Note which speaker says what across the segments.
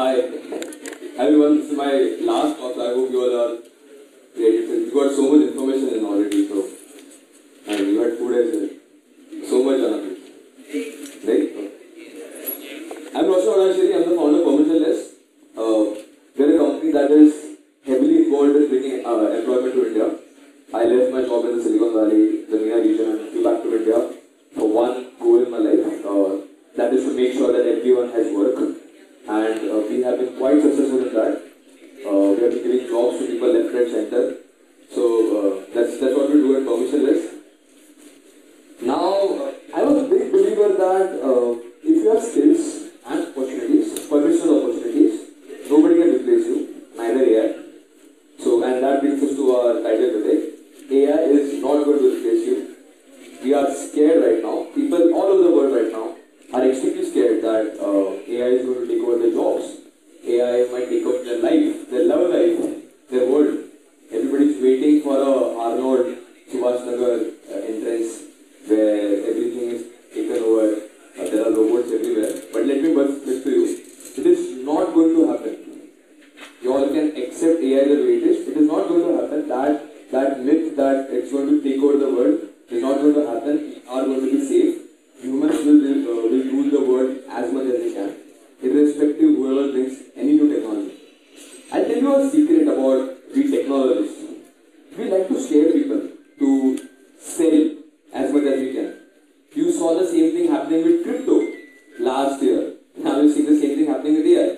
Speaker 1: Hi, everyone. This is my last talk. I hope you all are ready. You got so much information in already, so and you had food as well. So much it, right? I'm Roshan Vadassery. I'm the founder of Permissionless. Uh, we're a company that is heavily involved in bringing uh, employment to India. I left my job in the Silicon Valley, the MENA region, and came back to India for one goal in my life. Uh, that is to make sure that everyone has work. And uh, we have been quite successful in that. Uh, we have been giving jobs to people left, right, center. So uh, that's that's what we do at Permissionless. Now, uh, I was a big believer that uh, if you have skills and opportunities, permissionless opportunities, nobody can replace you, neither AI. So, and that brings us to our title today. AI is not going to replace you. We are scared right now. People all over the world right now are extremely scared that uh, AI is going to take over their jobs. AI might take over their life, their love life, their world. Everybody's waiting for a Arnold Schwarzenegger uh, entrance where everything is taken over. Uh, there are robots everywhere. But let me burst this to you. It is not going to happen. You all can accept AI the way it is. It is not going to happen. That that myth that it's going to take over the world is not going to happen. We are going to be safe. Humans will, uh, will rule the world as much as they can, irrespective whoever brings any new technology. I'll tell you a secret about we technologists. We like to scare people to sell as much as we can. You saw the same thing happening with crypto last year. Now you see the same thing happening with AI.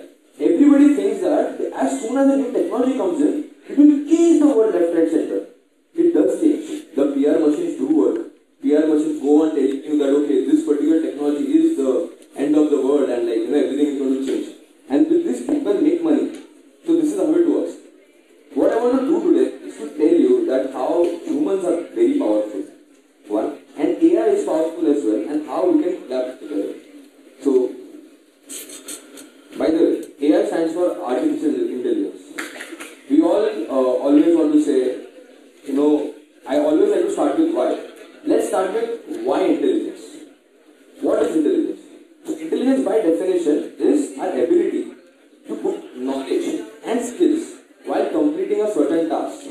Speaker 1: Everybody thinks that as soon as a new technology comes in, it will change the world left, right, center. It does change. The PR machines do work. PR machines go on telling you that okay, this particular technology is the end of the world and like you know everything is going to change. And with this people make money. So this is how it works. What I want to do today is to tell you that how humans are very powerful. One. And AI is powerful as well and how we can collab together. So by the way, AI stands for artificial intelligence. We all uh, always want to say, you know, I always like to start with why. Let's start with why intelligence. What is intelligence? So intelligence by definition is our ability to put knowledge and skills while completing a certain task.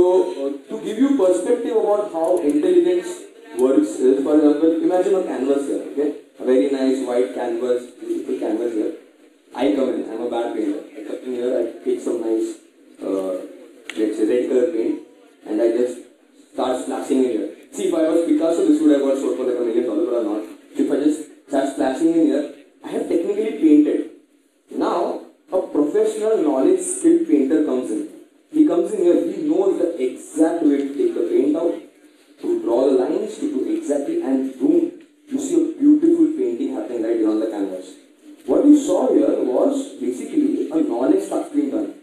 Speaker 1: So uh, to give you perspective about how intelligence works is, for example, imagine a canvas here, okay? A very nice white canvas, beautiful canvas here. I come in, I'm a bad painter. I come in here, I take some nice, uh, let's say red color paint, and I just start splashing in here. See, if I was Picasso, this would have got sold for like a million dollars, but I'm not. So if I just start splashing in here, I have technically painted. Now, a professional knowledge skilled painter comes in. He comes in here, he knows the exact way to take the paint out, to draw the lines, to do exactly, and boom, you see a beautiful painting happening right here on the canvas. What you saw here was basically a knowledge task being done.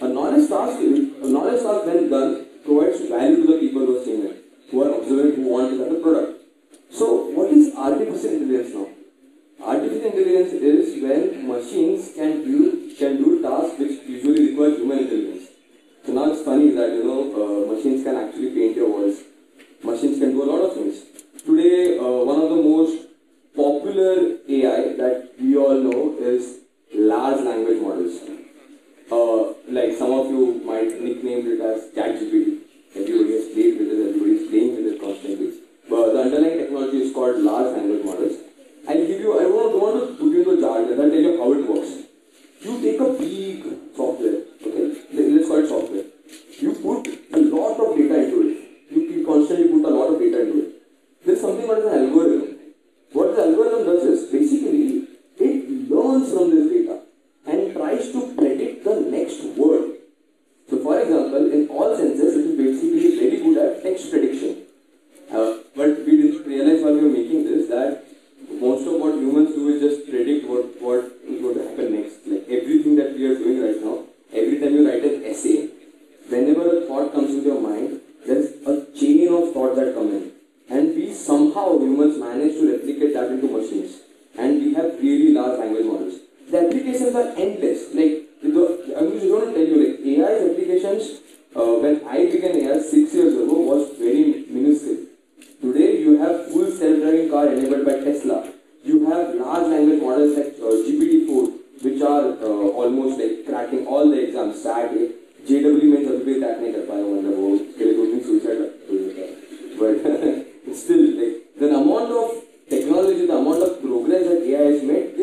Speaker 1: A knowledge task, a knowledge task when done provides value to the people who are seeing it, who are observing, who want to have the product. So, what is artificial intelligence now? Artificial intelligence is when machines can do can do tasks which usually require human intelligence. So now it's funny that you know uh, machines can actually paint your walls. Machines can do a lot of things. Today, uh, one of the most popular AI that we all know is large language models. Uh, like some of you might nickname it as ChatGPT. management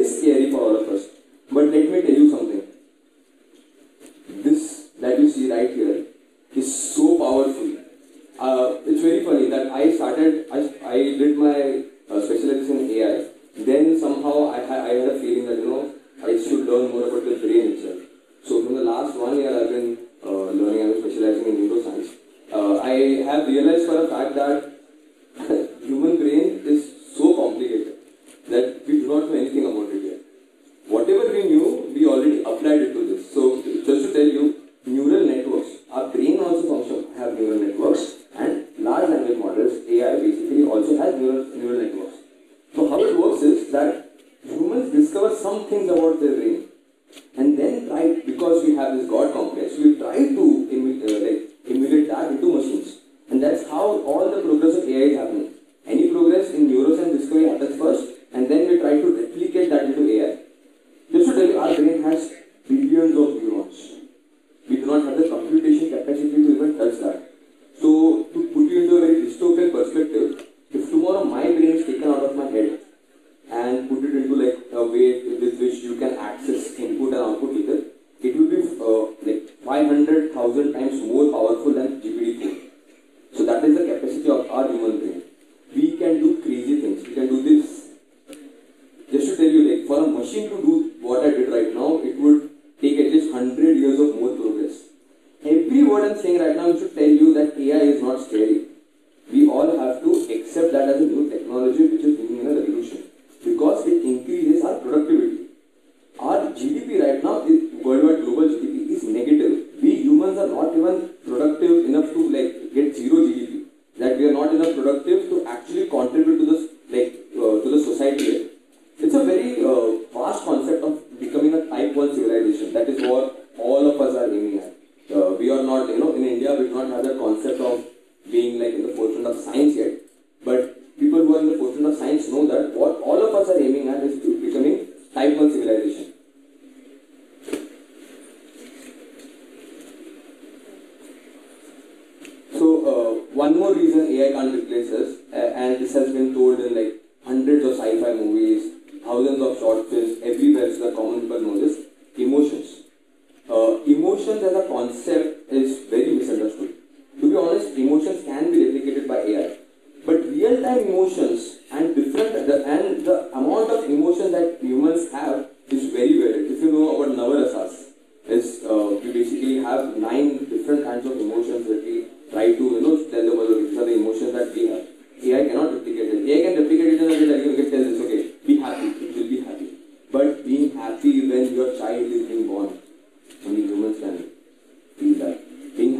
Speaker 1: 500,000 times more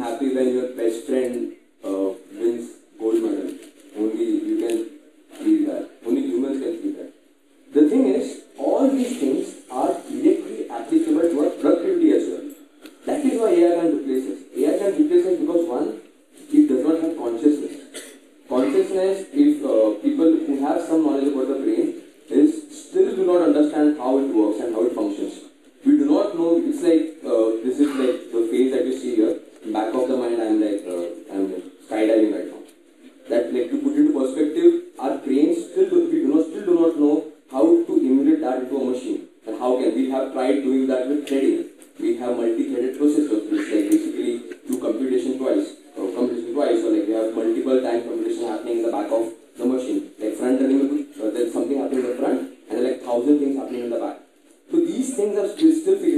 Speaker 1: happy when your best friend things are still,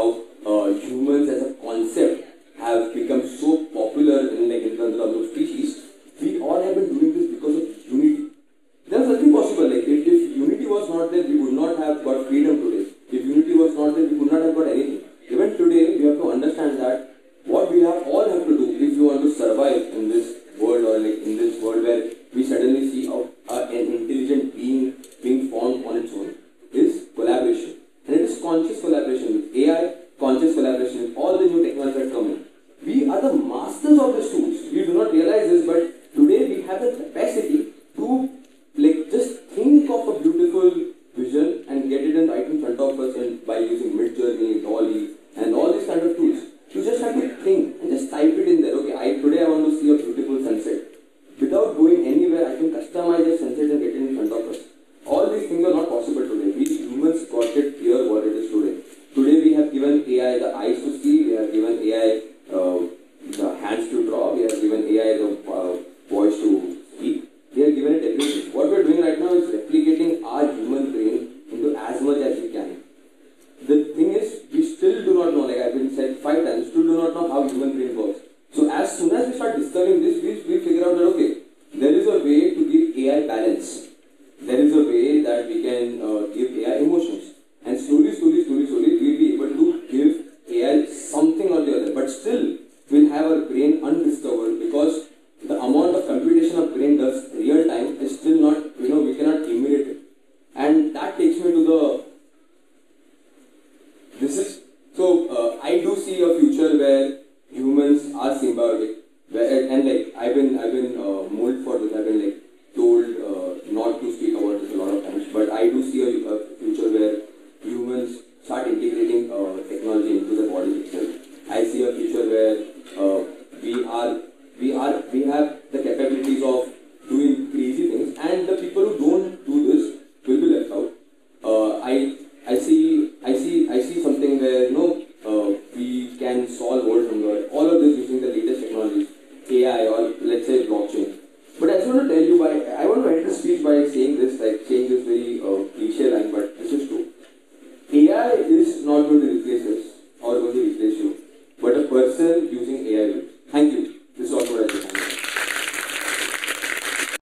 Speaker 1: time I